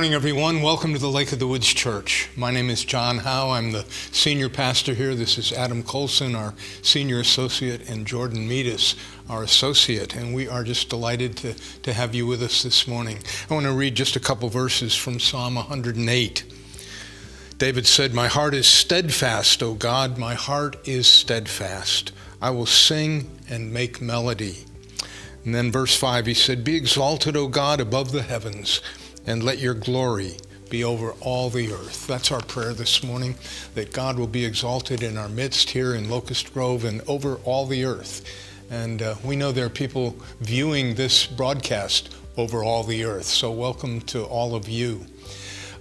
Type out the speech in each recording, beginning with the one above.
Good morning, everyone. Welcome to the Lake of the Woods Church. My name is John Howe. I'm the senior pastor here. This is Adam Colson, our senior associate, and Jordan Meadis, our associate. And we are just delighted to, to have you with us this morning. I want to read just a couple verses from Psalm 108. David said, My heart is steadfast, O God, my heart is steadfast. I will sing and make melody. And then verse 5, he said, Be exalted, O God, above the heavens and let your glory be over all the earth. That's our prayer this morning, that God will be exalted in our midst here in Locust Grove and over all the earth. And uh, we know there are people viewing this broadcast over all the earth. So welcome to all of you.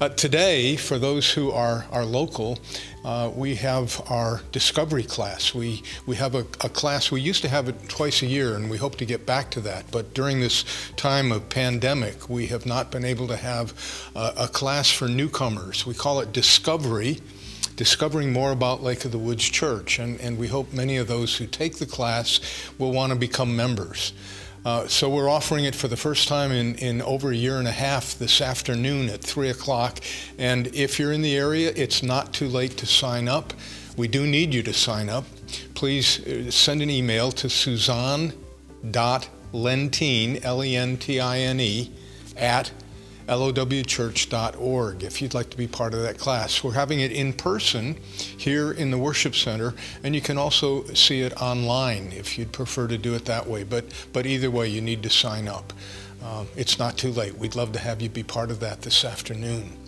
Uh, today, for those who are, are local, uh, we have our discovery class. We, we have a, a, class, we used to have it twice a year, and we hope to get back to that. But during this time of pandemic, we have not been able to have uh, a class for newcomers. We call it Discovery discovering more about Lake of the Woods Church. And, and we hope many of those who take the class will want to become members. Uh, so we're offering it for the first time in, in over a year and a half this afternoon at 3 o'clock. And if you're in the area, it's not too late to sign up. We do need you to sign up. Please uh, send an email to suzanne.lentine, L-E-N-T-I-N-E, at lowchurch.org if you'd like to be part of that class. We're having it in person here in the worship center, and you can also see it online if you'd prefer to do it that way. But, but either way, you need to sign up. Uh, it's not too late. We'd love to have you be part of that this afternoon.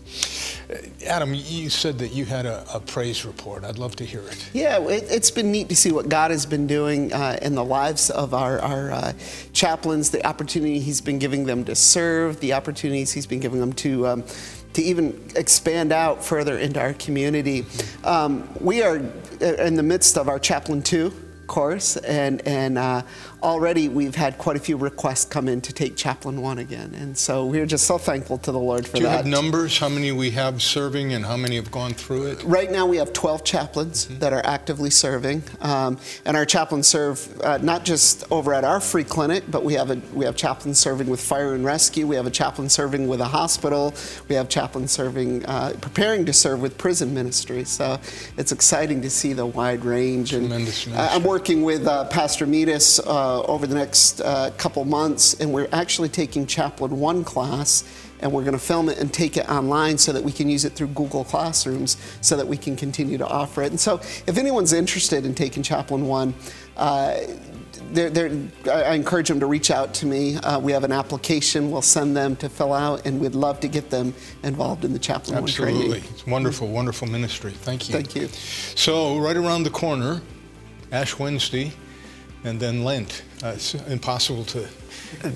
Adam, you said that you had a, a, praise report. I'd love to hear it. Yeah, it, has been neat to see what God has been doing uh, in the lives of our, our uh, chaplains, the opportunity He's been giving them to serve, the opportunities He's been giving them to. Um, to even expand out further into our community. Um, we are in the midst of our Chaplain 2 course, and, and uh, already we've had quite a few requests come in to take Chaplain 1 again. And so we're just so thankful to the Lord for that. Do you that. have numbers, how many we have serving and how many have gone through it? Right now we have 12 chaplains mm -hmm. that are actively serving. Um, and our chaplains serve uh, not just over at our free clinic, but we have, a, we have chaplains serving with fire and rescue. We have a chaplain serving with a hospital. We have chaplains serving, uh, preparing to serve with prison ministry. So it's exciting to see the wide range. Tremendous and, I'm working with uh, Pastor Meadis uh, over the next uh, couple months, and we're actually taking Chaplain 1 class, and we're going to film it and take it online so that we can use it through Google Classrooms so that we can continue to offer it. And so if anyone's interested in taking Chaplain 1, uh, they're, they're, I encourage them to reach out to me. Uh, we have an application we'll send them to fill out, and we'd love to get them involved in the chaplain Absolutely. training. Absolutely. It's wonderful, wonderful ministry. Thank you. Thank you. So, right around the corner, Ash Wednesday, and then Lent. Uh, it's impossible to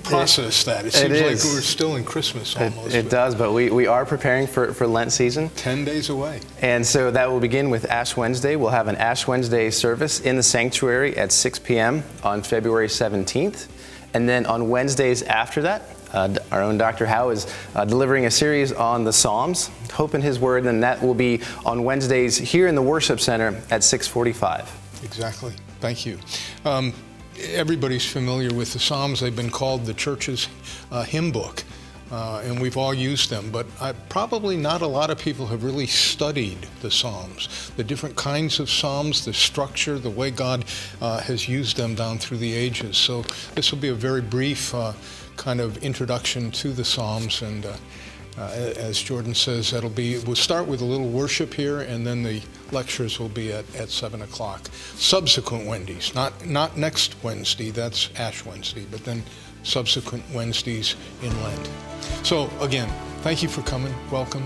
process that. It seems it like we're still in Christmas almost. It, it does, but we, we are preparing for, for Lent season. 10 days away. And so that will begin with Ash Wednesday. We'll have an Ash Wednesday service in the sanctuary at 6 p.m. on February 17th. And then on Wednesdays after that, uh, our own Dr. Howe is uh, delivering a series on the Psalms, Hope in His Word, and that will be on Wednesdays here in the Worship Center at 645. Exactly. Thank you. Um, everybody's familiar with the Psalms. They've been called the church's uh, hymn book. Uh, and we've all used them, but I, probably not a lot of people have really studied the Psalms, the different kinds of Psalms, the structure, the way God uh, has used them down through the ages. So this will be a very brief uh, kind of introduction to the Psalms, and uh, Uh, as Jordan says, that'll be, we'll start with a little worship here, and then the lectures will be at, at 7 o'clock. Subsequent Wednesdays, not, not next Wednesday, that's Ash Wednesday, but then subsequent Wednesdays in Lent. So again, thank you for coming. Welcome.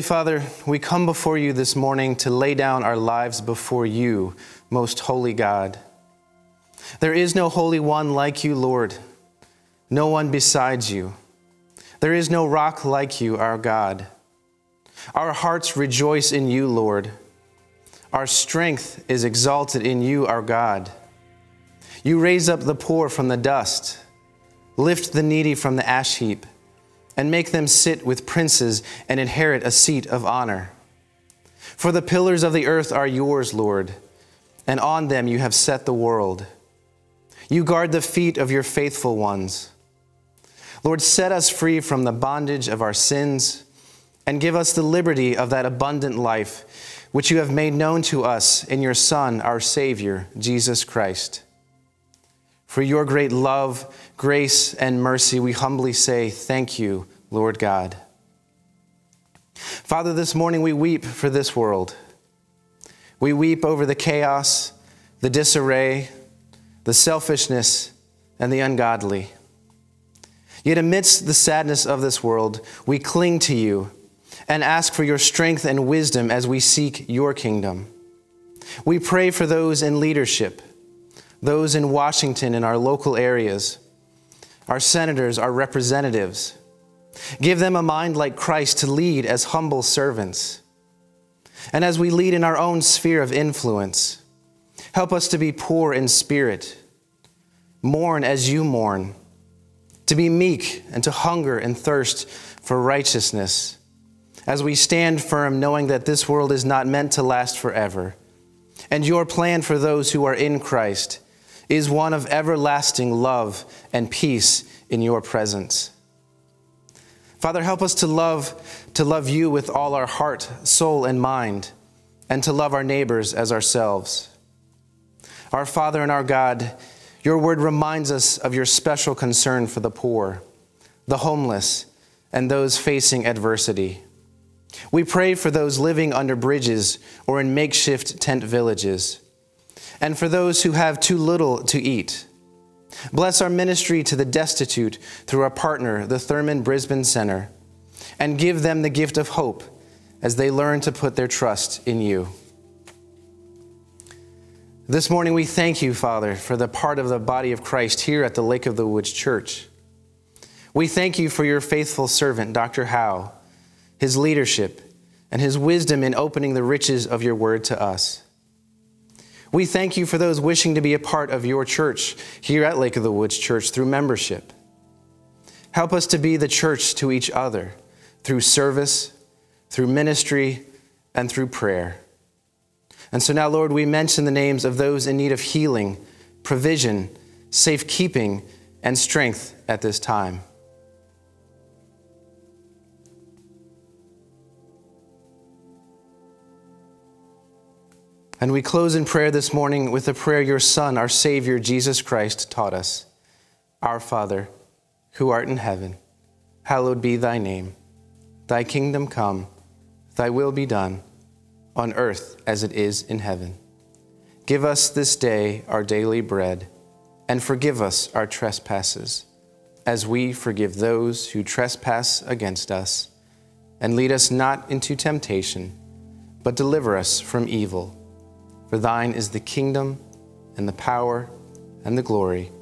Heavenly Father, we come before you this morning to lay down our lives before you, most holy God. There is no holy one like you, Lord, no one besides you. There is no rock like you, our God. Our hearts rejoice in you, Lord. Our strength is exalted in you, our God. You raise up the poor from the dust, lift the needy from the ash heap, and make them sit with princes and inherit a seat of honor. For the pillars of the earth are yours, Lord, and on them you have set the world. You guard the feet of your faithful ones. Lord, set us free from the bondage of our sins and give us the liberty of that abundant life which you have made known to us in your Son, our Savior, Jesus Christ. For your great love, grace, and mercy, we humbly say, Thank you, Lord God. Father, this morning we weep for this world. We weep over the chaos, the disarray, the selfishness, and the ungodly. Yet, amidst the sadness of this world, we cling to you and ask for your strength and wisdom as we seek your kingdom. We pray for those in leadership, those in Washington in our local areas, our senators, our representatives. Give them a mind like Christ to lead as humble servants. And as we lead in our own sphere of influence, help us to be poor in spirit, mourn as you mourn to be meek and to hunger and thirst for righteousness, as we stand firm knowing that this world is not meant to last forever, and your plan for those who are in Christ is one of everlasting love and peace in your presence. Father, help us to love to love you with all our heart, soul, and mind, and to love our neighbors as ourselves. Our Father and our God, your word reminds us of your special concern for the poor, the homeless, and those facing adversity. We pray for those living under bridges or in makeshift tent villages, and for those who have too little to eat. Bless our ministry to the destitute through our partner, the Thurman Brisben Center, and give them the gift of hope as they learn to put their trust in you. This morning, we thank you, Father, for the part of the body of Christ here at the Lake of the Woods Church. We thank you for your faithful servant, Dr. Howe, his leadership, and his wisdom in opening the riches of your word to us. We thank you for those wishing to be a part of your church here at Lake of the Woods Church through membership. Help us to be the church to each other through service, through ministry, and through prayer. And so now, Lord, we mention the names of those in need of healing, provision, safekeeping, and strength at this time. And we close in prayer this morning with a prayer your Son, our Savior, Jesus Christ, taught us Our Father, who art in heaven, hallowed be thy name. Thy kingdom come, thy will be done on earth as it is in heaven. Give us this day our daily bread, and forgive us our trespasses, as we forgive those who trespass against us. And lead us not into temptation, but deliver us from evil. For thine is the kingdom, and the power, and the glory,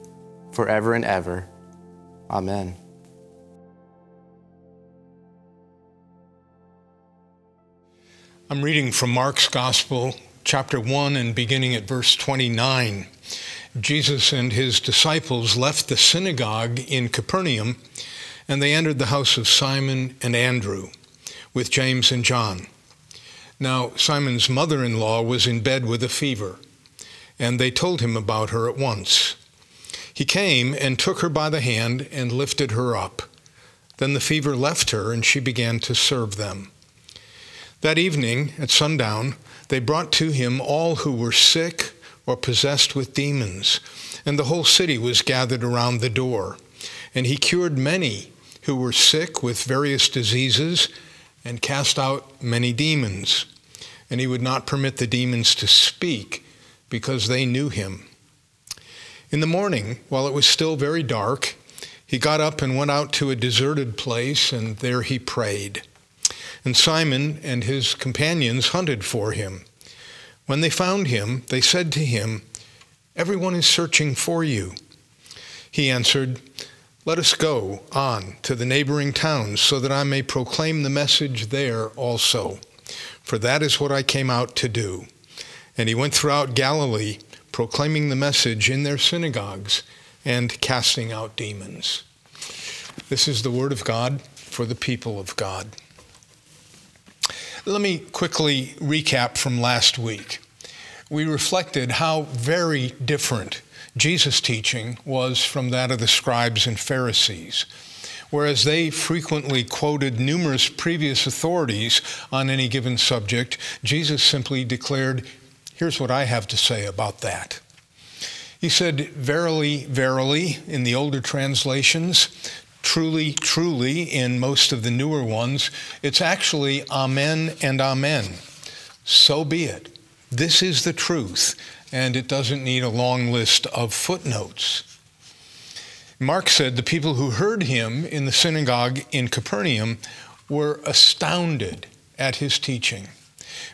forever and ever. Amen. I'm reading from Mark's Gospel, chapter 1, and beginning at verse 29. Jesus and his disciples left the synagogue in Capernaum, and they entered the house of Simon and Andrew with James and John. Now, Simon's mother in law was in bed with a fever, and they told him about her at once. He came and took her by the hand and lifted her up. Then the fever left her, and she began to serve them. That evening, at sundown, they brought to him all who were sick or possessed with demons, and the whole city was gathered around the door. And he cured many who were sick with various diseases and cast out many demons. And he would not permit the demons to speak because they knew him. In the morning, while it was still very dark, He got up and went out to a deserted place, and there he prayed. And Simon and his companions hunted for him. When they found him, they said to him, Everyone is searching for you. He answered, Let us go on to the neighboring towns, so that I may proclaim the message there also. For that is what I came out to do. And he went throughout Galilee, proclaiming the message in their synagogues and casting out demons. This is the word of God for the people of God. Let me quickly recap from last week. We reflected how very different Jesus' teaching was from that of the scribes and Pharisees. Whereas they frequently quoted numerous previous authorities on any given subject, Jesus simply declared, Here's what I have to say about that. He said, Verily, verily, in the older translations, truly, truly, in most of the newer ones, it's actually Amen and Amen. So be it. This is the truth, and it doesn't need a long list of footnotes. Mark said the people who heard him in the synagogue in Capernaum were astounded at his teaching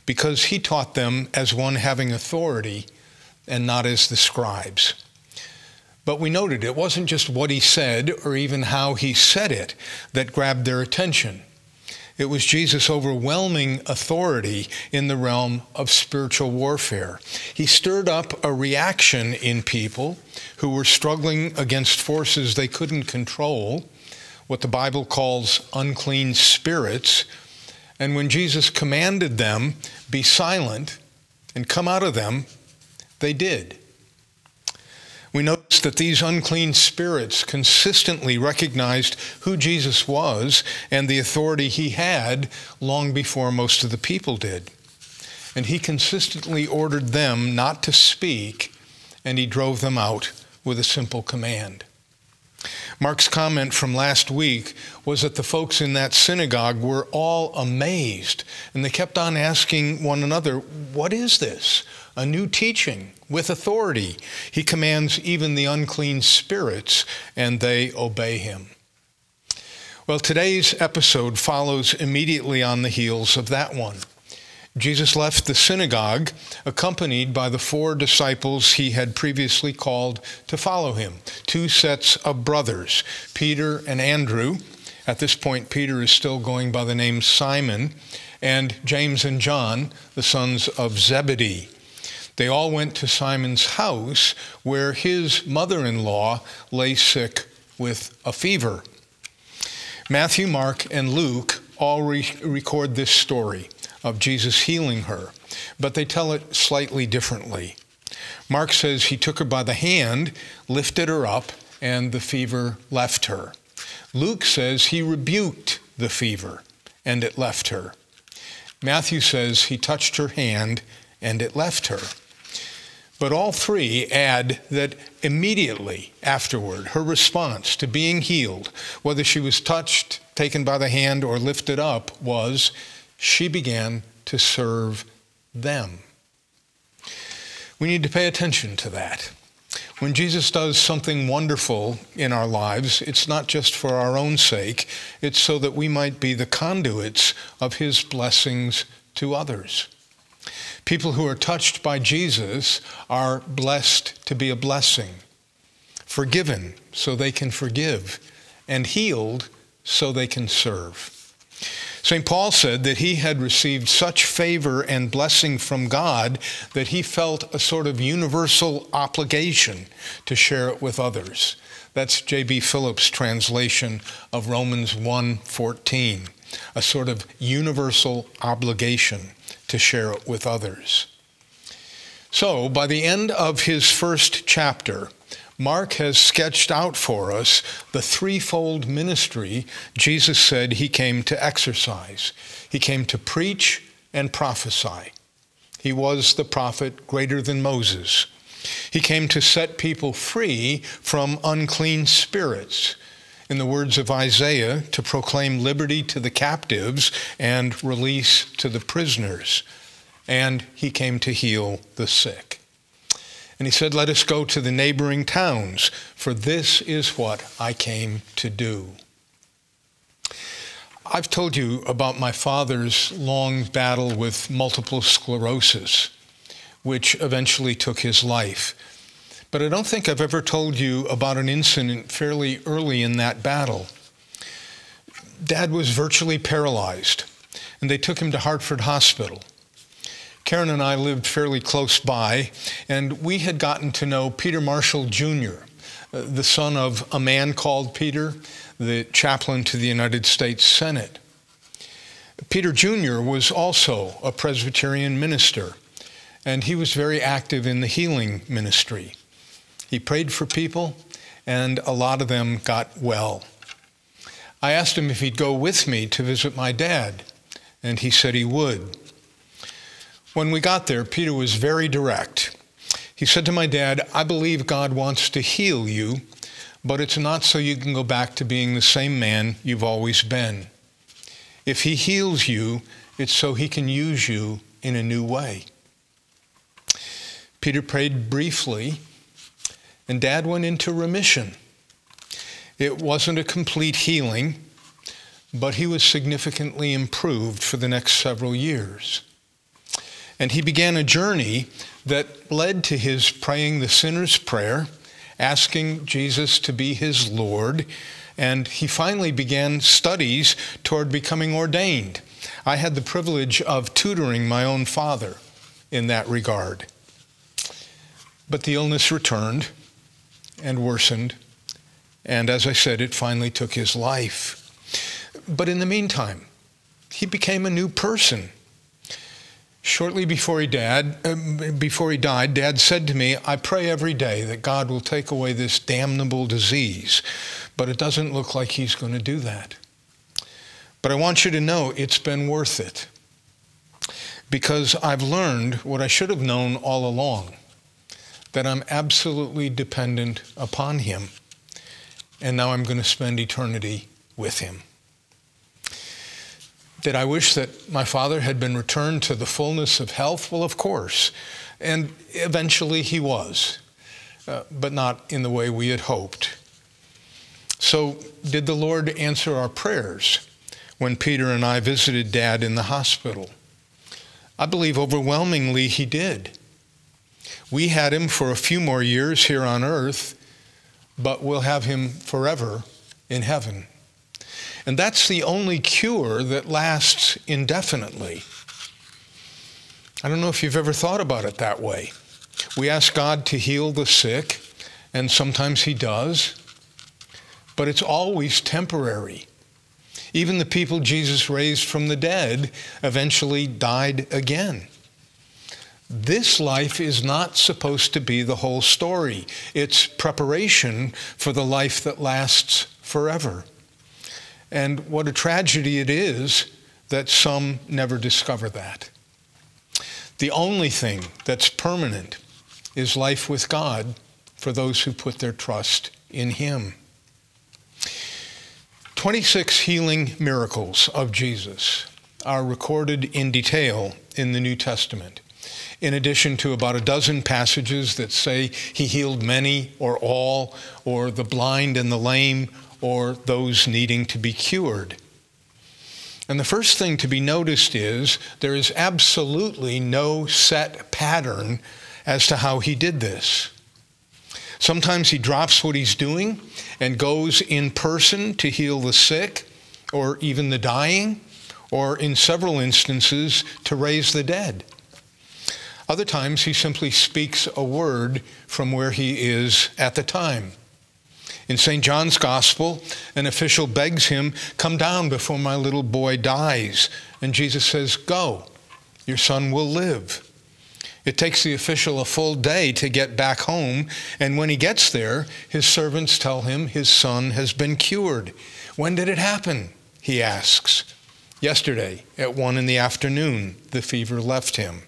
because he taught them as one having authority and not as the scribes. But we noted it wasn't just what he said or even how he said it that grabbed their attention. It was Jesus' overwhelming authority in the realm of spiritual warfare. He stirred up a reaction in people who were struggling against forces they couldn't control, what the Bible calls unclean spirits. And when Jesus commanded them, be silent and come out of them, they did. We notice that these unclean spirits consistently recognized who Jesus was and the authority he had long before most of the people did. And he consistently ordered them not to speak, and he drove them out with a simple command. Mark's comment from last week was that the folks in that synagogue were all amazed, and they kept on asking one another, What is this? A new teaching with authority. He commands even the unclean spirits, and they obey him. Well, today's episode follows immediately on the heels of that one. Jesus left the synagogue accompanied by the four disciples he had previously called to follow him two sets of brothers, Peter and Andrew. At this point, Peter is still going by the name Simon, and James and John, the sons of Zebedee. They all went to Simon's house where his mother in law lay sick with a fever. Matthew, Mark, and Luke all re- record this story of Jesus healing her, but they tell it slightly differently. Mark says he took her by the hand, lifted her up, and the fever left her. Luke says he rebuked the fever, and it left her. Matthew says he touched her hand, and it left her. But all three add that immediately afterward, her response to being healed, whether she was touched, taken by the hand, or lifted up, was she began to serve them. We need to pay attention to that. When Jesus does something wonderful in our lives, it's not just for our own sake, it's so that we might be the conduits of his blessings to others. People who are touched by Jesus are blessed to be a blessing, forgiven so they can forgive, and healed so they can serve. St. Paul said that he had received such favor and blessing from God that he felt a sort of universal obligation to share it with others. That's J.B. Phillips' translation of Romans 1:14, a sort of universal obligation to share it with others. So, by the end of his first chapter, Mark has sketched out for us the threefold ministry Jesus said he came to exercise. He came to preach and prophesy. He was the prophet greater than Moses. He came to set people free from unclean spirits. In the words of Isaiah, to proclaim liberty to the captives and release to the prisoners. And he came to heal the sick. And he said, Let us go to the neighboring towns, for this is what I came to do. I've told you about my father's long battle with multiple sclerosis, which eventually took his life. But I don't think I've ever told you about an incident fairly early in that battle. Dad was virtually paralyzed, and they took him to Hartford Hospital. Karen and I lived fairly close by, and we had gotten to know Peter Marshall Jr., uh, the son of a man called Peter, the chaplain to the United States Senate. Peter Jr. was also a Presbyterian minister, and he was very active in the healing ministry. He prayed for people, and a lot of them got well. I asked him if he'd go with me to visit my dad, and he said he would. When we got there, Peter was very direct. He said to my dad, I believe God wants to heal you, but it's not so you can go back to being the same man you've always been. If he heals you, it's so he can use you in a new way. Peter prayed briefly, and dad went into remission. It wasn't a complete healing, but he was significantly improved for the next several years. And he began a journey that led to his praying the sinner's prayer, asking Jesus to be his Lord, and he finally began studies toward becoming ordained. I had the privilege of tutoring my own father in that regard. But the illness returned and worsened, and as I said, it finally took his life. But in the meantime, he became a new person. Shortly before he, dad, uh, before he died, Dad said to me, I pray every day that God will take away this damnable disease, but it doesn't look like he's going to do that. But I want you to know it's been worth it because I've learned what I should have known all along that I'm absolutely dependent upon him, and now I'm going to spend eternity with him. Did I wish that my father had been returned to the fullness of health? Well, of course. And eventually he was, uh, but not in the way we had hoped. So, did the Lord answer our prayers when Peter and I visited Dad in the hospital? I believe overwhelmingly he did. We had him for a few more years here on earth, but we'll have him forever in heaven. And that's the only cure that lasts indefinitely. I don't know if you've ever thought about it that way. We ask God to heal the sick, and sometimes He does, but it's always temporary. Even the people Jesus raised from the dead eventually died again. This life is not supposed to be the whole story. It's preparation for the life that lasts forever. And what a tragedy it is that some never discover that. The only thing that's permanent is life with God for those who put their trust in Him. 26 healing miracles of Jesus are recorded in detail in the New Testament, in addition to about a dozen passages that say he healed many or all, or the blind and the lame, or those needing to be cured. And the first thing to be noticed is there is absolutely no set pattern as to how he did this. Sometimes he drops what he's doing and goes in person to heal the sick or even the dying, or in several instances, to raise the dead. Other times he simply speaks a word from where he is at the time. In St. John's Gospel, an official begs him, Come down before my little boy dies. And Jesus says, Go, your son will live. It takes the official a full day to get back home, and when he gets there, his servants tell him his son has been cured. When did it happen? He asks. Yesterday, at one in the afternoon, the fever left him.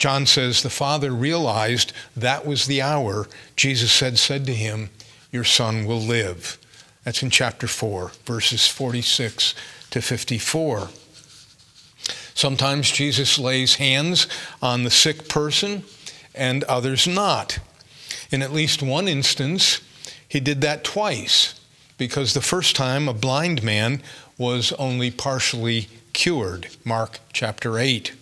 John says the father realized that was the hour. Jesus said, said to him, your son will live. That's in chapter 4, verses 46 to 54. Sometimes Jesus lays hands on the sick person and others not. In at least one instance, he did that twice because the first time a blind man was only partially cured. Mark chapter 8.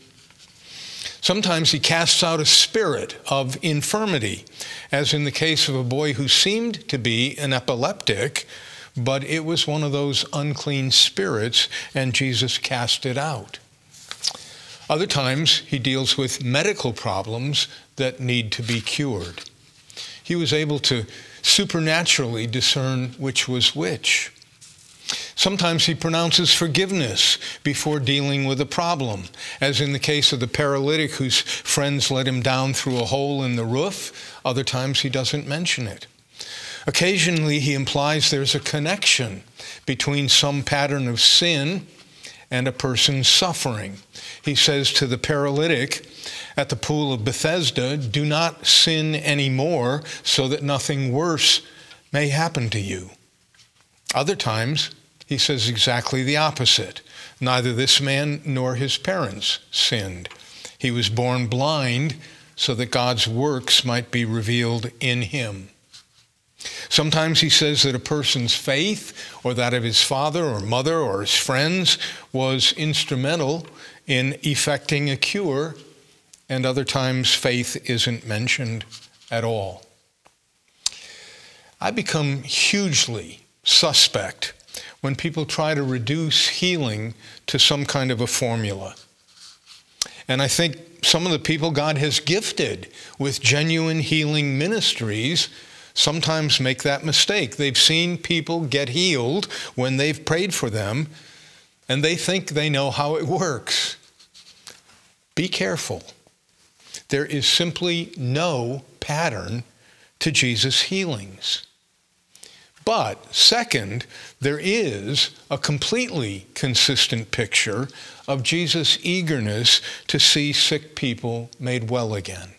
Sometimes he casts out a spirit of infirmity, as in the case of a boy who seemed to be an epileptic, but it was one of those unclean spirits, and Jesus cast it out. Other times, he deals with medical problems that need to be cured. He was able to supernaturally discern which was which. Sometimes he pronounces forgiveness before dealing with a problem, as in the case of the paralytic whose friends let him down through a hole in the roof. Other times he doesn't mention it. Occasionally he implies there's a connection between some pattern of sin and a person's suffering. He says to the paralytic at the pool of Bethesda, Do not sin anymore so that nothing worse may happen to you. Other times, he says exactly the opposite. Neither this man nor his parents sinned. He was born blind so that God's works might be revealed in him. Sometimes he says that a person's faith, or that of his father or mother or his friends, was instrumental in effecting a cure, and other times faith isn't mentioned at all. I become hugely suspect when people try to reduce healing to some kind of a formula. And I think some of the people God has gifted with genuine healing ministries sometimes make that mistake. They've seen people get healed when they've prayed for them, and they think they know how it works. Be careful. There is simply no pattern to Jesus' healings. But second, there is a completely consistent picture of Jesus' eagerness to see sick people made well again.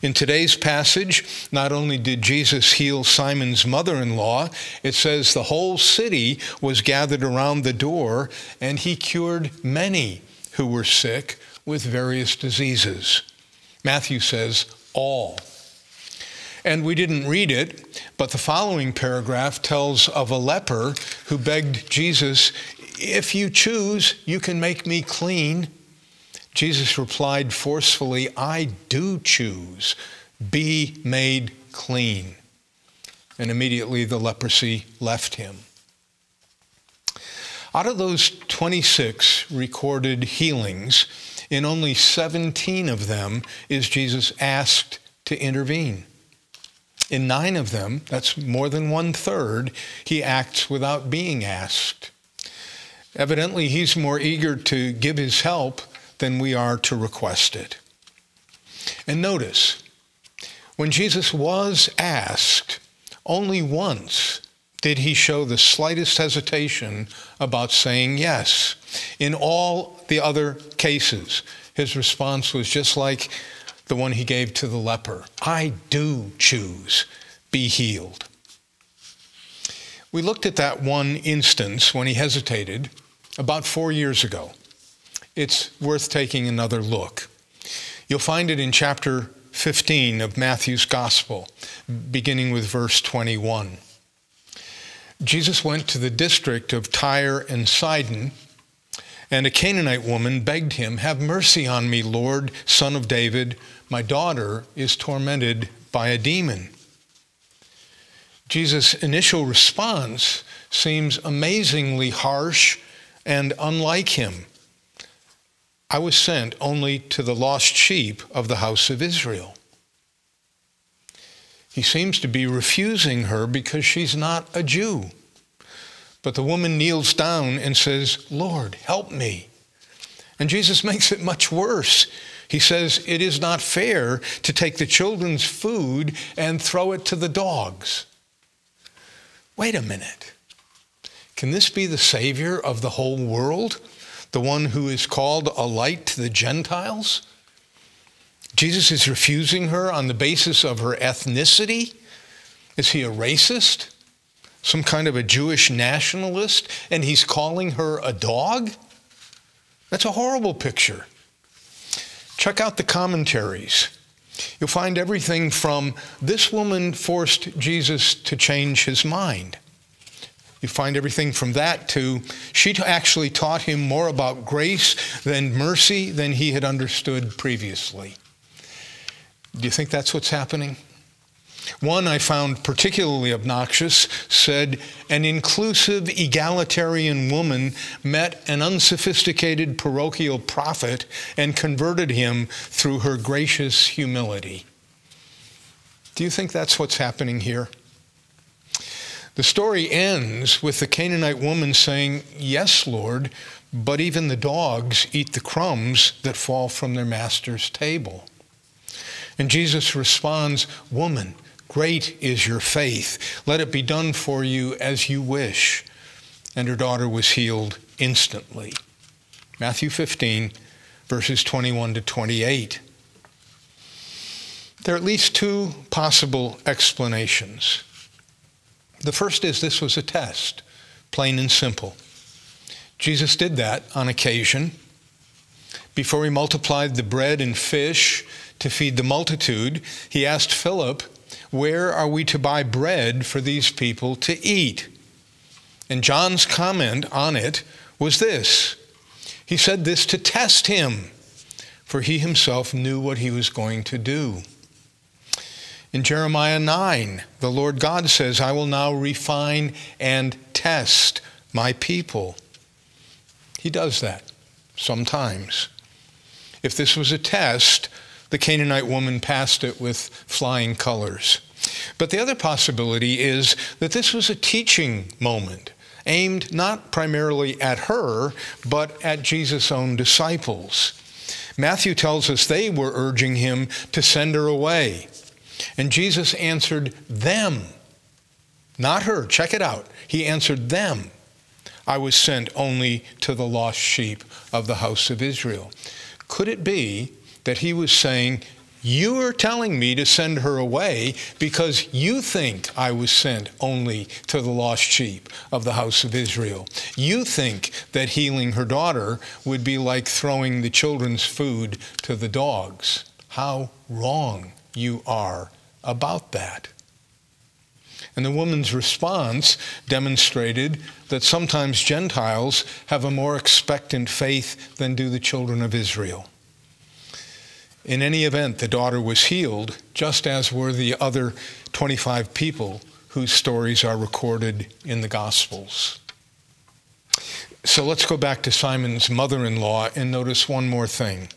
In today's passage, not only did Jesus heal Simon's mother in law, it says the whole city was gathered around the door, and he cured many who were sick with various diseases. Matthew says, all. And we didn't read it, but the following paragraph tells of a leper who begged Jesus, If you choose, you can make me clean. Jesus replied forcefully, I do choose. Be made clean. And immediately the leprosy left him. Out of those 26 recorded healings, in only 17 of them is Jesus asked to intervene. In nine of them, that's more than one third, he acts without being asked. Evidently, he's more eager to give his help than we are to request it. And notice, when Jesus was asked, only once did he show the slightest hesitation about saying yes. In all the other cases, his response was just like the one he gave to the leper I do choose, be healed. We looked at that one instance when he hesitated about four years ago. It's worth taking another look. You'll find it in chapter 15 of Matthew's Gospel, beginning with verse 21. Jesus went to the district of Tyre and Sidon and a Canaanite woman begged him, Have mercy on me, Lord, son of David. My daughter is tormented by a demon. Jesus' initial response seems amazingly harsh and unlike him. I was sent only to the lost sheep of the house of Israel. He seems to be refusing her because she's not a Jew. But the woman kneels down and says, Lord, help me. And Jesus makes it much worse. He says, It is not fair to take the children's food and throw it to the dogs. Wait a minute. Can this be the Savior of the whole world? The one who is called a light to the Gentiles? Jesus is refusing her on the basis of her ethnicity? Is he a racist? Some kind of a Jewish nationalist, and he's calling her a dog? That's a horrible picture. Check out the commentaries. You'll find everything from this woman forced Jesus to change his mind. You find everything from that to she actually taught him more about grace than mercy than he had understood previously. Do you think that's what's happening? One I found particularly obnoxious said, An inclusive, egalitarian woman met an unsophisticated parochial prophet and converted him through her gracious humility. Do you think that's what's happening here? The story ends with the Canaanite woman saying, Yes, Lord, but even the dogs eat the crumbs that fall from their master's table. And Jesus responds, Woman, great is your faith. Let it be done for you as you wish. And her daughter was healed instantly. Matthew 15, verses 21 to 28. There are at least two possible explanations. The first is this was a test, plain and simple. Jesus did that on occasion. Before he multiplied the bread and fish to feed the multitude, he asked Philip, Where are we to buy bread for these people to eat? And John's comment on it was this He said this to test him, for he himself knew what he was going to do. In Jeremiah 9, the Lord God says, I will now refine and test my people. He does that sometimes. If this was a test, the Canaanite woman passed it with flying colors. But the other possibility is that this was a teaching moment aimed not primarily at her, but at Jesus' own disciples. Matthew tells us they were urging him to send her away. And Jesus answered them, not her. Check it out. He answered them. I was sent only to the lost sheep of the house of Israel. Could it be that he was saying, You are telling me to send her away because you think I was sent only to the lost sheep of the house of Israel. You think that healing her daughter would be like throwing the children's food to the dogs. How wrong you are about that. And the woman's response demonstrated that sometimes Gentiles have a more expectant faith than do the children of Israel. In any event, the daughter was healed, just as were the other 25 people whose stories are recorded in the Gospels. So let's go back to Simon's mother in law and notice one more thing.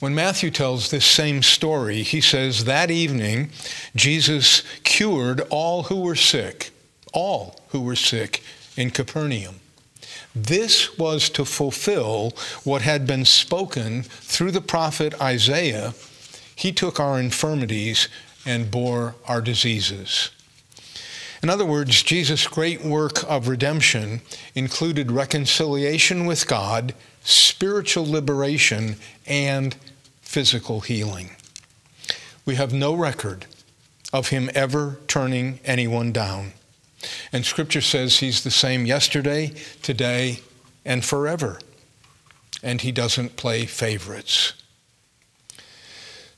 When Matthew tells this same story, he says that evening Jesus cured all who were sick, all who were sick in Capernaum. This was to fulfill what had been spoken through the prophet Isaiah. He took our infirmities and bore our diseases. In other words, Jesus' great work of redemption included reconciliation with God, spiritual liberation, and physical healing. We have no record of him ever turning anyone down. And Scripture says he's the same yesterday, today, and forever. And he doesn't play favorites.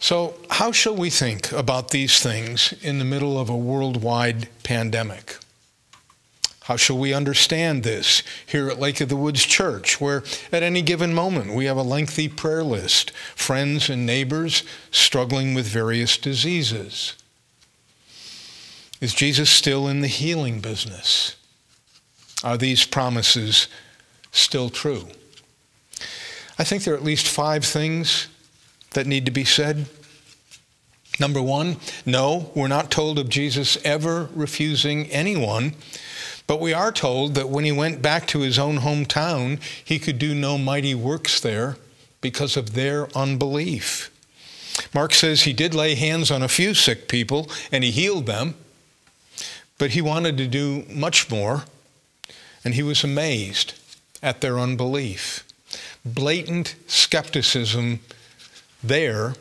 So, how shall we think about these things in the middle of a worldwide pandemic? How shall we understand this here at Lake of the Woods Church, where at any given moment we have a lengthy prayer list, friends and neighbors struggling with various diseases? Is Jesus still in the healing business? Are these promises still true? I think there are at least five things that need to be said. Number one, no, we're not told of Jesus ever refusing anyone, but we are told that when he went back to his own hometown, he could do no mighty works there because of their unbelief. Mark says he did lay hands on a few sick people and he healed them, but he wanted to do much more, and he was amazed at their unbelief. Blatant skepticism there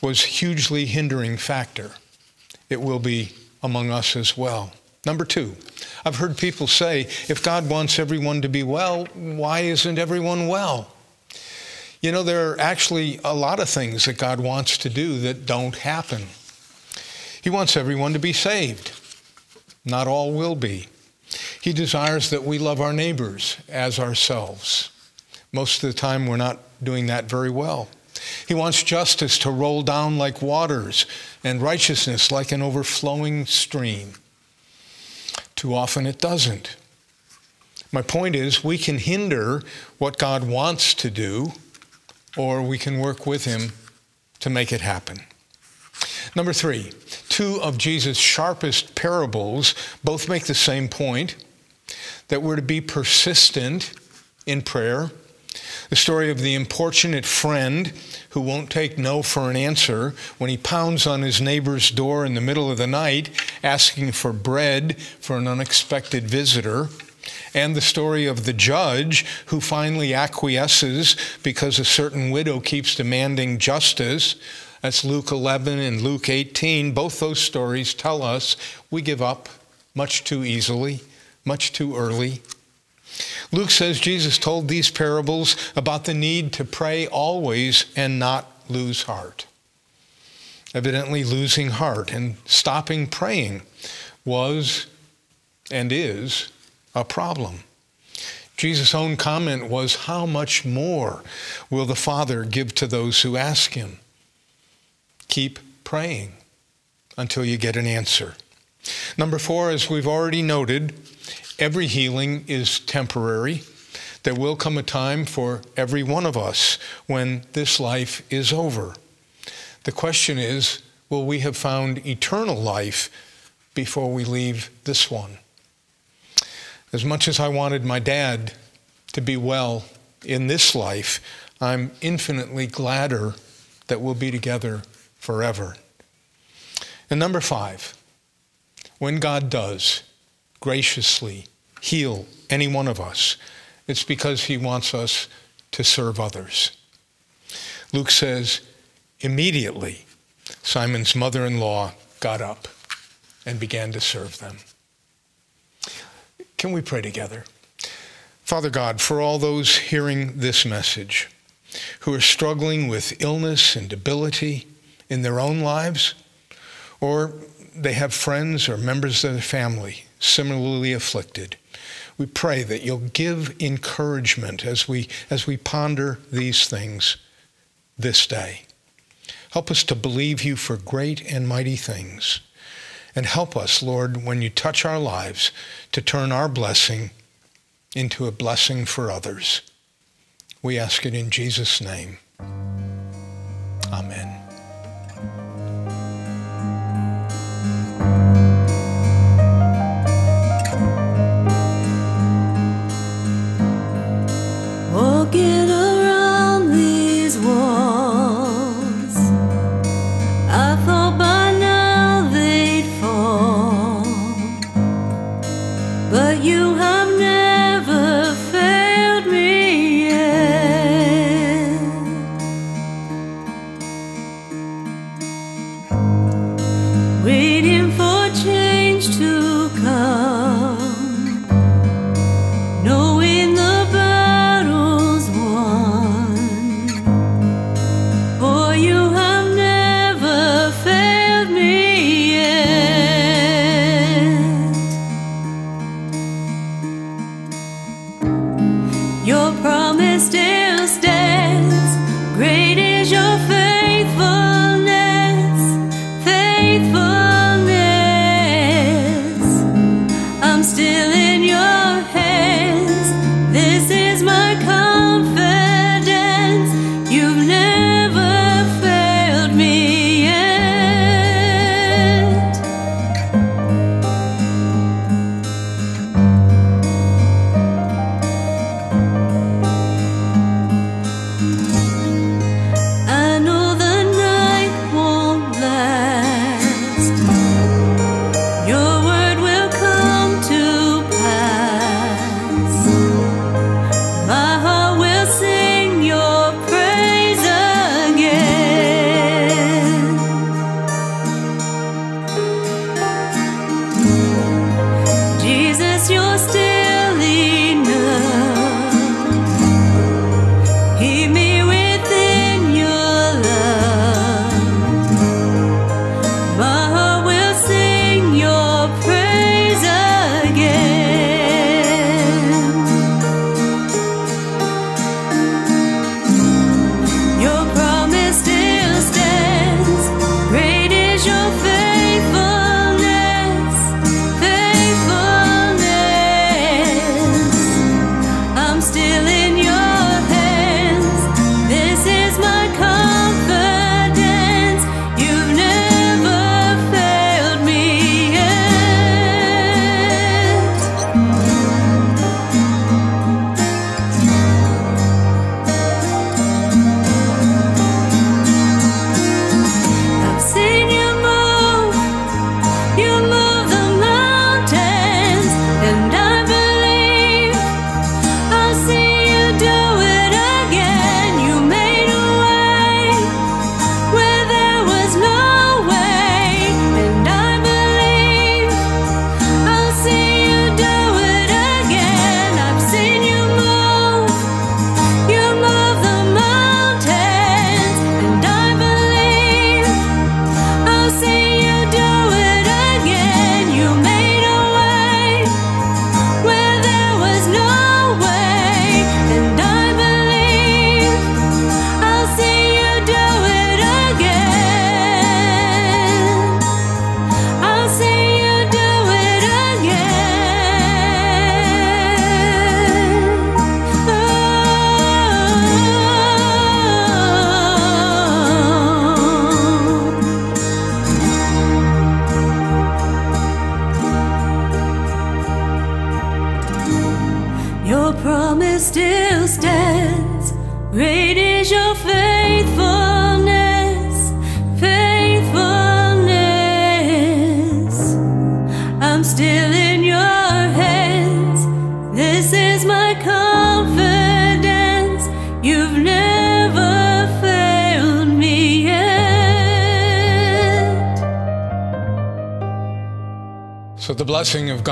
was hugely hindering factor. It will be among us as well. Number two, I've heard people say, if God wants everyone to be well, why isn't everyone well? You know, there are actually a lot of things that God wants to do that don't happen. He wants everyone to be saved. Not all will be. He desires that we love our neighbors as ourselves. Most of the time, we're not doing that very well. He wants justice to roll down like waters and righteousness like an overflowing stream. Too often it doesn't. My point is, we can hinder what God wants to do, or we can work with Him to make it happen. Number three, two of Jesus' sharpest parables both make the same point that we're to be persistent in prayer. The story of the importunate friend who won't take no for an answer when he pounds on his neighbor's door in the middle of the night asking for bread for an unexpected visitor and the story of the judge who finally acquiesces because a certain widow keeps demanding justice. That's Luke 11 and Luke 18. Both those stories tell us we give up much too easily, much too early. Luke says Jesus told these parables about the need to pray always and not lose heart. Evidently, losing heart and stopping praying was and is a problem. Jesus' own comment was, How much more will the Father give to those who ask him? Keep praying until you get an answer. Number four, as we've already noted, every healing is temporary. There will come a time for every one of us when this life is over. The question is, will we have found eternal life before we leave this one? As much as I wanted my dad to be well in this life, I'm infinitely gladder that we'll be together forever. And number five, when God does graciously heal any one of us, it's because he wants us to serve others. Luke says, immediately Simon's mother in law got up and began to serve them. Can we pray together? Father God, for all those hearing this message who are struggling with illness and debility in their own lives, or they have friends or members of their family similarly afflicted, we pray that you'll give encouragement as we, as we ponder these things this day. Help us to believe you for great and mighty things. And help us, Lord, when you touch our lives, to turn our blessing into a blessing for others. We ask it in Jesus' name. Amen. Walking around these walls,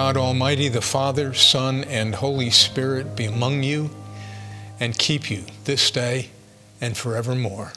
God Almighty, the Father, Son, and Holy Spirit be among you and keep you this day and forevermore.